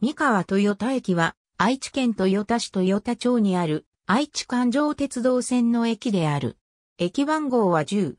三河豊田駅は愛知県豊田市豊田町にある愛知環状鉄道線の駅である。駅番号は10。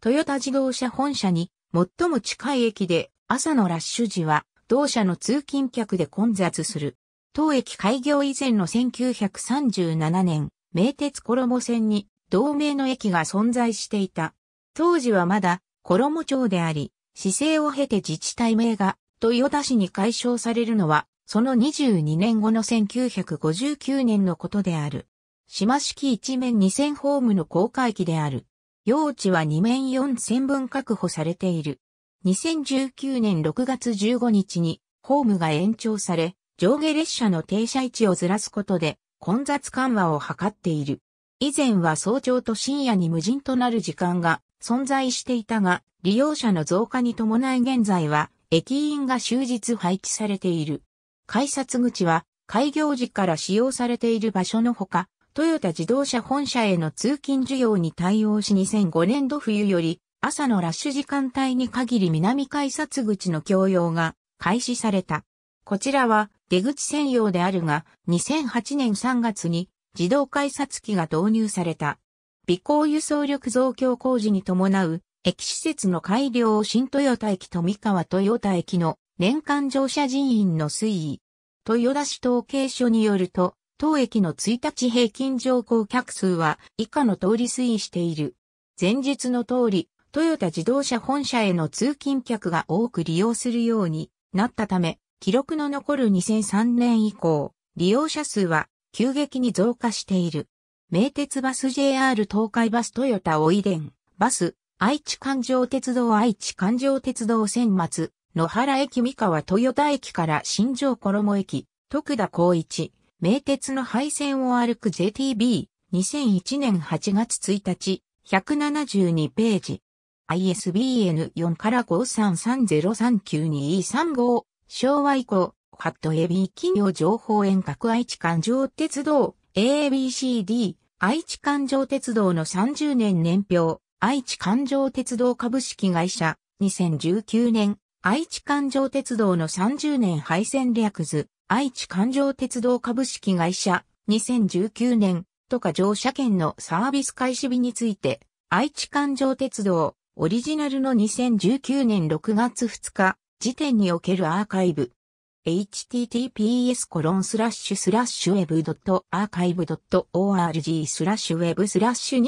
トヨタ自動車本社に最も近い駅で朝のラッシュ時は同社の通勤客で混雑する。当駅開業以前の1937年、名鉄衣線に同名の駅が存在していた。当時はまだ衣町であり、市政を経て自治体名が豊田市に解消されるのは、その22年後の1959年のことである。島式一面2000ホームの高架駅である。用地は2面4000分確保されている。2019年6月15日にホームが延長され、上下列車の停車位置をずらすことで混雑緩和を図っている。以前は早朝と深夜に無人となる時間が存在していたが、利用者の増加に伴い現在は駅員が終日配置されている。改札口は開業時から使用されている場所のほか、トヨタ自動車本社への通勤需要に対応し2005年度冬より朝のラッシュ時間帯に限り南改札口の供用が開始された。こちらは出口専用であるが、2008年3月に自動改札機が導入された。微行輸送力増強工事に伴う駅施設の改良を新豊田駅と三河豊田駅の年間乗車人員の推移。豊田市統計所によると、当駅の1日平均乗降客数は以下の通り推移している。前日の通り、トヨタ自動車本社への通勤客が多く利用するようになったため、記録の残る2003年以降、利用者数は急激に増加している。名鉄バス JR 東海バストヨタおいでん、バス、愛知環状鉄道愛知環状鉄道線末、野原駅三河豊田駅から新庄衣駅、徳田光一、名鉄の廃線を歩く JTB、2001年8月1日、172ページ。ISBN 4から533039235昭和以降、ハット AB 企業情報遠隔愛知環状鉄道 ABCD 愛知環状鉄道の30年年表愛知環状鉄道株式会社2019年愛知環状鉄道の30年配線略図愛知環状鉄道株式会社2019年とか乗車券のサービス開始日について愛知環状鉄道オリジナルの2019年6月2日時点におけるアーカイブ。Https コロンスラッシュスラッシュウェブドットアーカイブドット org スラッシュウェブスラッシュ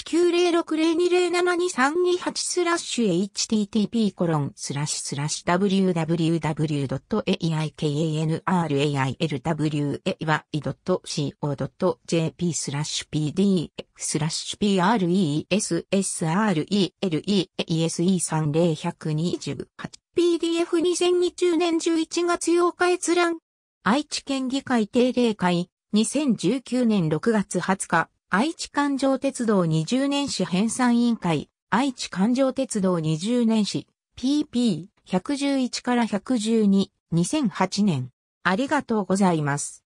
20190602072328スラッシュ http コロンスラッシュスラッシュ www.aikanrailway.co.jp スラッシュ pdf スラッシュ pressrelese300128 PDF2020 年11月8日閲覧。愛知県議会定例会、2019年6月20日、愛知環状鉄道20年史編纂委員会、愛知環状鉄道20年史、PP111 から112、2008年。ありがとうございます。